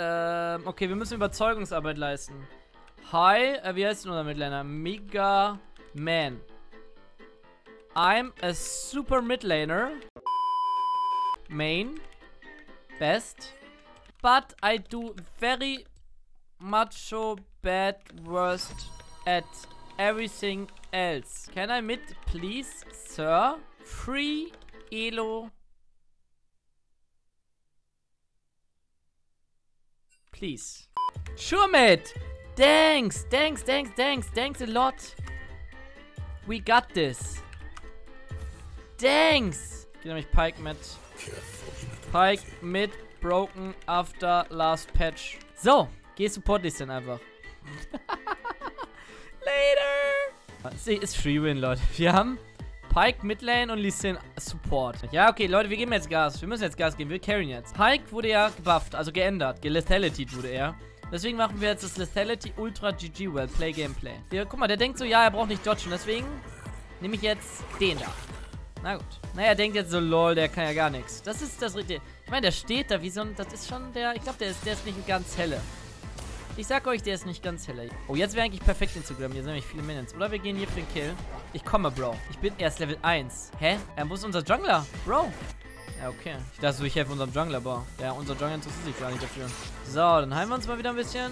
Ähm, okay, wir müssen Überzeugungsarbeit leisten. Hi, äh, wie heißt denn unser Midlaner? Mega Man. I'm a super Midlaner. Main. Best. But I do very much bad worst at everything else. Can I mid, please, sir? Free Elo. Please. Sure, mate. Thanks, thanks, thanks, thanks, thanks a lot. We got this. Thanks. Geht nämlich Pike mit. Pike mit broken after last patch. So, geh support dich dann einfach. Later. Sie ist Free Win, Leute. Wir haben Pike Midlane und Lee Sin Support. Ja, okay, Leute, wir geben jetzt Gas. Wir müssen jetzt Gas geben. Wir carryen jetzt. Pike wurde ja gebufft, also geändert. Gelethality wurde er. Deswegen machen wir jetzt das Lethality Ultra GG Well. Play Gameplay. Der, guck mal, der denkt so, ja, er braucht nicht dodgen. Deswegen nehme ich jetzt den da. Na gut. Naja, er denkt jetzt so, lol, der kann ja gar nichts. Das ist das Richtige. Ich meine, der steht da wie so ein, das ist schon der, ich glaube, der ist, der ist nicht ganz helle. Ich sag euch, der ist nicht ganz helle. Oh, jetzt wäre eigentlich perfekt Instagram. Hier sind nämlich viele Minions. Oder wir gehen hier für den Kill. Ich komme, Bro. Ich bin erst Level 1. Hä? Ja, wo ist unser Jungler? Bro. Ja, okay. Ich dachte ich helfe unserem Jungler, aber ja, unser Jungler interessiert sich gar nicht dafür. So, dann heilen wir uns mal wieder ein bisschen.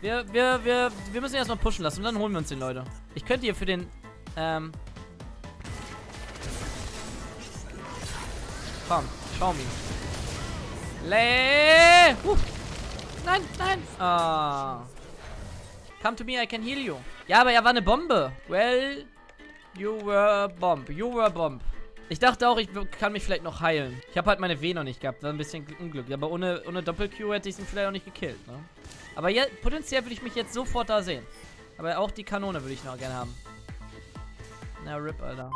Wir, wir, wir, wir müssen ihn erstmal pushen lassen und dann holen wir uns den, Leute. Ich könnte hier für den, ähm... Komm, schau mich. Le uh. Nein, nein. Ah. Come to me, I can heal you. Ja, aber er war eine Bombe. Well, you were a bomb. You were a bomb. Ich dachte auch, ich kann mich vielleicht noch heilen. Ich habe halt meine W noch nicht gehabt. War ein bisschen unglücklich. Aber ohne, ohne Doppel-Q hätte ich ihn vielleicht auch nicht gekillt, ne? Aber ja, potenziell würde ich mich jetzt sofort da sehen. Aber auch die Kanone würde ich noch gerne haben. Na, RIP, Alter.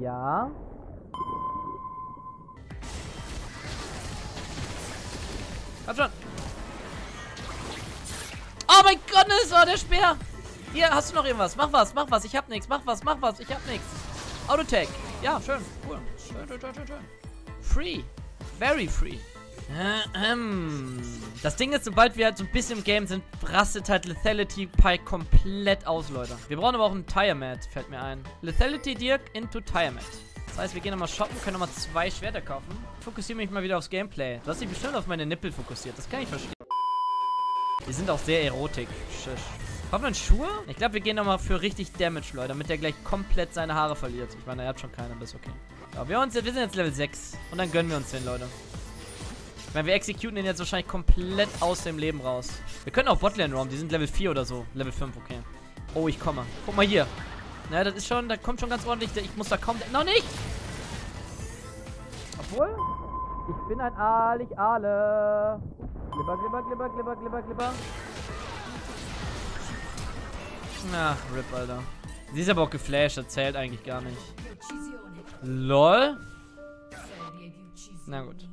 Ja. Komm schon. Oh mein Gott, das war der Speer. Hier, hast du noch irgendwas? Mach was, mach was. Ich hab nichts. Mach was, mach was. Ich hab nichts. Autotech. Ja, schön. Cool. Schön, schön, schön, schön. Free. Very free. Das Ding ist, sobald wir halt so ein bisschen im Game sind, rastet halt Lethality Pike komplett aus, Leute. Wir brauchen aber auch einen Tire Mat, fällt mir ein. Lethality Dirk into Tire Mat. Das heißt, wir gehen nochmal shoppen, können nochmal zwei Schwerter kaufen. Fokussiere mich mal wieder aufs Gameplay. Du hast dich bestimmt auf meine Nippel fokussiert. Das kann ich verstehen. Die sind auch sehr erotisch. Haben wir einen Schuhe? Ich glaube, wir gehen nochmal für richtig Damage, Leute, damit der gleich komplett seine Haare verliert. Ich meine, er hat schon keine, aber ist okay. Ja, wir, uns, wir sind jetzt Level 6. Und dann gönnen wir uns den, Leute. Ich meine, wir exekuten den jetzt wahrscheinlich komplett aus dem Leben raus. Wir können auch Botlane roamen. Die sind Level 4 oder so. Level 5, okay. Oh, ich komme. Guck mal hier. Na, das ist schon, da kommt schon ganz ordentlich. Ich muss da kaum. Noch nicht! Obwohl, ich bin ein Aalig Ale. Glibber, glibber, glibber, glibber, glibber, glibber. Ach, RIP, Alter. Sie ist aber auch geflasht, das zählt eigentlich gar nicht. LOL? Na gut.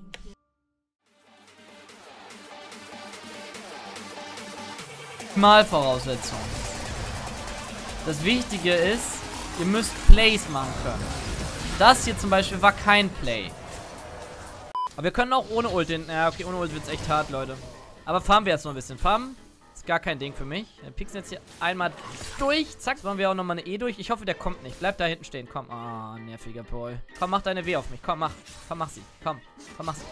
Malvoraussetzung. Das Wichtige ist, ihr müsst Plays machen können. Das hier zum Beispiel war kein Play. Aber wir können auch ohne Ult den... Ja, okay, ohne Ult wird es echt hart, Leute. Aber farmen wir jetzt noch ein bisschen. Farmen ist gar kein Ding für mich. Wir pixen jetzt hier einmal durch. Zack, machen wir auch nochmal eine E durch. Ich hoffe, der kommt nicht. Bleib da hinten stehen. Komm. Ah, oh, nerviger Boy. Komm, mach deine W auf mich. Komm, mach. Komm, mach sie. Komm. Komm, mach sie.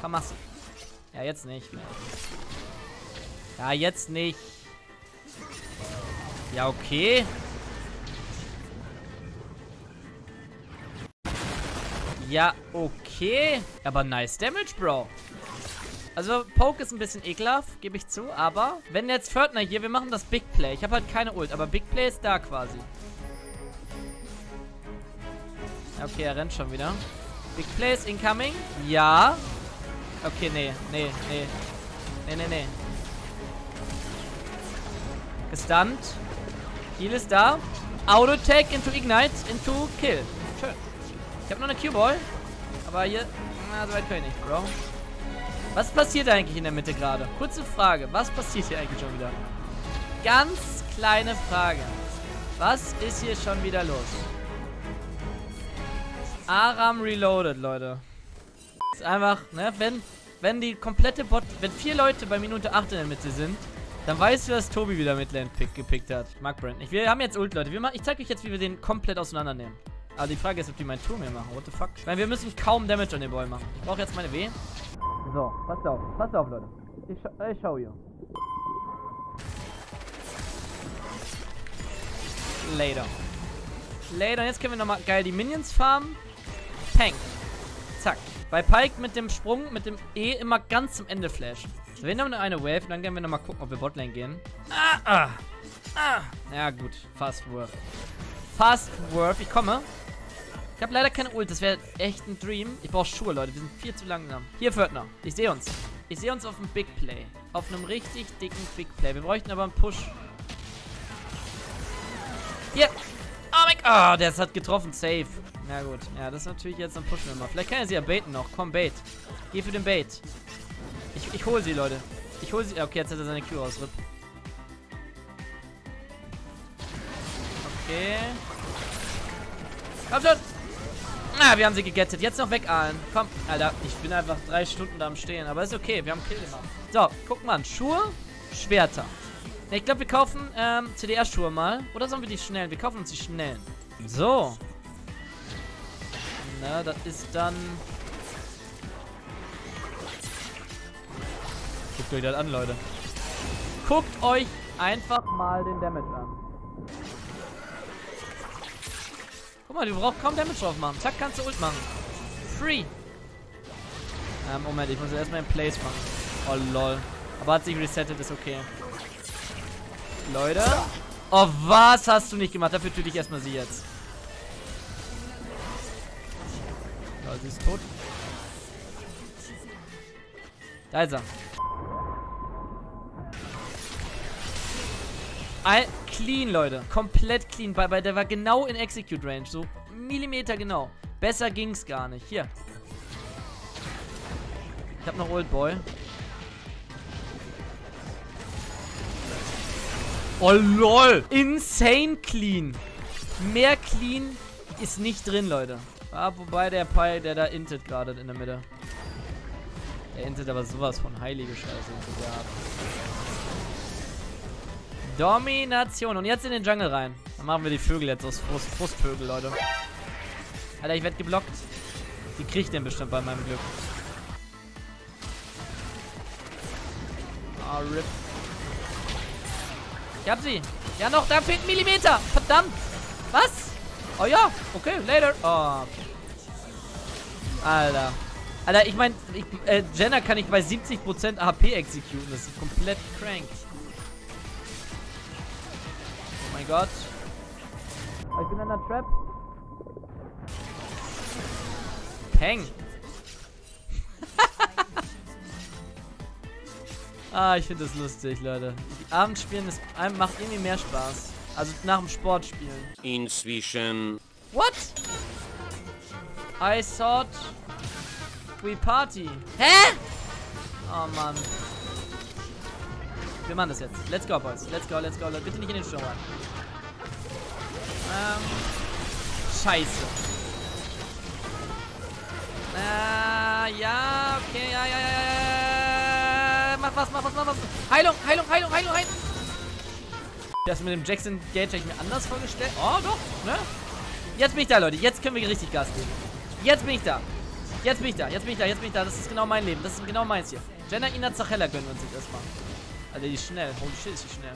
Komm, mach sie. Ja, jetzt nicht. Ja, jetzt nicht. Ja, okay. Ja, okay. Aber nice Damage, Bro. Also, Poke ist ein bisschen ekelhaft, gebe ich zu. Aber, wenn jetzt Fördner hier, wir machen das Big Play. Ich habe halt keine Ult, aber Big Play ist da quasi. Okay, er rennt schon wieder. Big Play ist incoming. Ja. Okay, nee, nee, nee. Nee, nee, nee. Gestunt. Heal ist da. Auto-Tag into Ignite into Kill. Schön. Ich habe noch eine Q-Ball. Aber hier... Na, so weit kann ich nicht, Bro. Was passiert eigentlich in der Mitte gerade? Kurze Frage. Was passiert hier eigentlich schon wieder? Ganz kleine Frage. Was ist hier schon wieder los? Aram reloaded, Leute. Ist einfach, ne, wenn, wenn die komplette Bot, wenn vier Leute bei Minute 8 in der Mitte sind, dann weißt du, dass Tobi wieder Midland pick, gepickt hat. Ich mag Brandon. Wir haben jetzt Ult, Leute. Wir machen, ich zeige euch jetzt, wie wir den komplett auseinandernehmen. Aber die Frage ist, ob die meinen Turm hier machen. What the fuck? Meine, wir müssen kaum Damage an den Boy machen. Ich brauche jetzt meine W. So, passt auf. Passt auf, Leute. Ich, scha ich schau you. Later. Later. Und jetzt können wir nochmal geil die Minions farmen. Peng. Zack. Bei Pike mit dem Sprung, mit dem E immer ganz zum Ende flashen. So, wir nehmen eine Wave, dann können wir nochmal gucken, ob wir Botlane gehen. Ah, ah, ah. Ja, gut. Fast worth. Fast worth. Ich komme. Ich habe leider keine Ult. Das wäre echt ein Dream. Ich brauche Schuhe, Leute. Wir sind viel zu langsam. Hier, Pförtner. Ich sehe uns. Ich sehe uns auf einem Big Play. Auf einem richtig dicken Big Play. Wir bräuchten aber einen Push. Hier. Oh mein Gott. Oh, der hat getroffen. Safe. Ja gut. Ja, das ist natürlich jetzt ein mal. Vielleicht kann er sie ja baiten noch. Komm, bait. Geh für den Bait. Ich, ich hole sie, Leute. Ich hole sie. Okay, jetzt hat er seine Q aus. RIP. Okay. Komm schon. Ah, wir haben sie gegettet. Jetzt noch weg, Allen. Komm. Alter, ich bin einfach drei Stunden da am Stehen. Aber ist okay. Wir haben Kill gemacht. So, guck mal. Schuhe, Schwerter. Ich glaube, wir kaufen ähm, CDR-Schuhe mal. Oder sollen wir die schnellen? Wir kaufen uns die schnellen. So. Na, das ist dann... Guckt an, Leute. Guckt euch einfach mal den Damage an. Guck mal, du brauchst kaum Damage drauf machen. Zack, kannst du Ult machen. Free. Ähm, Moment, ich muss erstmal einen Place machen. Oh, lol. Aber hat sich resettet, ist okay. Leute. Oh, was hast du nicht gemacht? Dafür töte ich erstmal sie jetzt. Ja, sie ist tot. Da ist er. All clean, Leute. Komplett clean. Bei, bei, der war genau in Execute Range. So Millimeter genau. Besser ging's gar nicht. Hier. Ich hab noch Old Boy. Oh lol. Insane clean. Mehr clean ist nicht drin, Leute. Ah, wobei der Pi, der da intet gerade in der Mitte. Der intet aber sowas von heilige Scheiße. Domination. Und jetzt in den Jungle rein. Dann machen wir die Vögel jetzt aus Frust Frustvögel, Leute. Alter, ich werde geblockt. Die kriegt den bestimmt bei meinem Glück. Ah, RIP. Ich hab sie. Ja, noch, da fehlt ein Millimeter. Verdammt. Was? Oh ja, okay, later. Oh. Alter. Alter, ich meine, äh, Jenna kann ich bei 70% HP exekuten. Das ist komplett crank. Gott. Ich bin in einer Trap. Peng. ah, ich finde das lustig, Leute. Abendspielen ist, macht irgendwie mehr Spaß. Also nach dem Sport spielen. Inzwischen. What? I thought we party. Hä? Oh Mann. Wir machen das jetzt. Let's go, Boys. Let's go, let's go. Bitte nicht in den Sturm rein. Ähm. Scheiße. Äh, ja, okay, ja, ja, ja, ja. Mach was, mach was, mach was. Heilung, Heilung, Heilung, Heilung, Heilung. Das mit dem Jackson Gage habe ich mir anders vorgestellt. Oh, doch, ne? Jetzt bin ich da, Leute. Jetzt können wir richtig Gas geben. Jetzt bin ich da. Jetzt bin ich da, jetzt bin ich da, jetzt bin ich da. Das ist genau mein Leben. Das ist genau meins hier. Jenna Ina Zachella gönnen wir uns jetzt erstmal. Alter, die ist schnell. Holy shit, ist die schnell.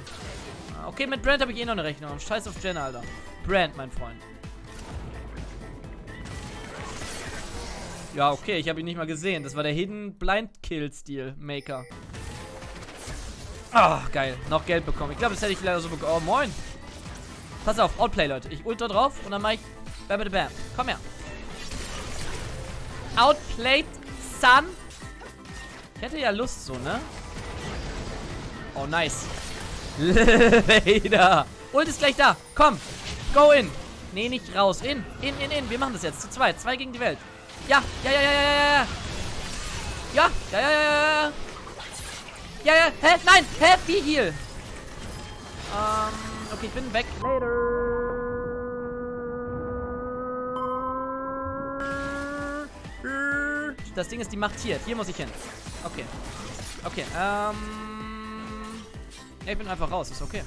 Ah, okay, mit Brand habe ich eh noch eine Rechnung. Scheiß auf Jenna, Alter. Brand, mein Freund. Ja, okay, ich habe ihn nicht mal gesehen. Das war der Hidden Blind Kill Stil Maker. Ah, oh, geil. Noch Geld bekommen. Ich glaube, das hätte ich vielleicht so bekommen. Oh, moin. Pass auf, Outplay, Leute. Ich ultra drauf und dann mache ich Bam, bam, bam. Komm her. Outplayed, Sun. Ich hätte ja Lust so, ne? Oh, nice. Vader. Ult ist gleich da. Komm. Go in. Nee, nicht raus. In. In, in, in. Wir machen das jetzt. Zu zweit. Zwei gegen die Welt. Ja. Ja, ja, ja, ja, ja, ja. Ja. Ja, ja, ja, ja. Ja, ja. Hä? Nein. Hä? Wie heal? Ähm, okay, ich bin weg. Later. das Ding ist, die macht hier. Hier muss ich hin. Okay. Okay, ähm... Ja, ich bin einfach raus, ist okay.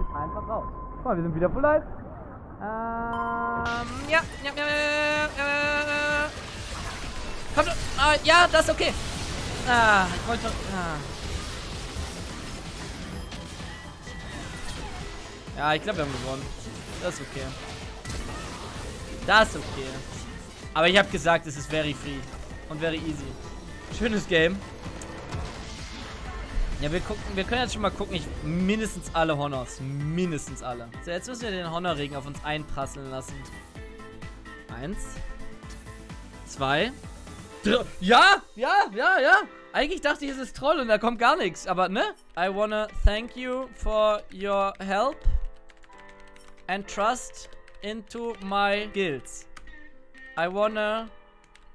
Ich bin einfach raus. Guck mal, wir sind wieder full life. Ähm, ja, ja, ja, ja, ja, ja. Komm schon. Ah, ja, das ist okay. Ah, ich wollte noch... Ah. Ja, ich glaube, wir haben gewonnen. Das ist okay. Das ist okay. Aber ich habe gesagt, es ist very free. Und very easy. Schönes Game. Ja, wir gucken, wir können jetzt schon mal gucken. Ich, mindestens alle Honors. Mindestens alle. So, jetzt müssen wir den Honorregen auf uns einprasseln lassen. Eins. Zwei. Drei. Ja, ja, ja, ja. Eigentlich dachte ich, es ist Troll und da kommt gar nichts. Aber, ne? I wanna thank you for your help and trust into my guilds. I wanna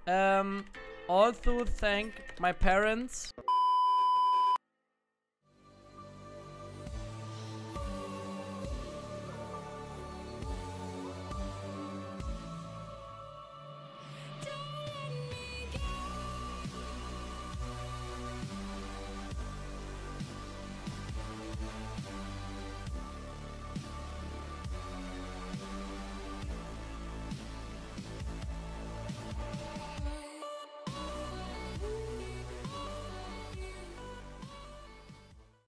um, also thank my parents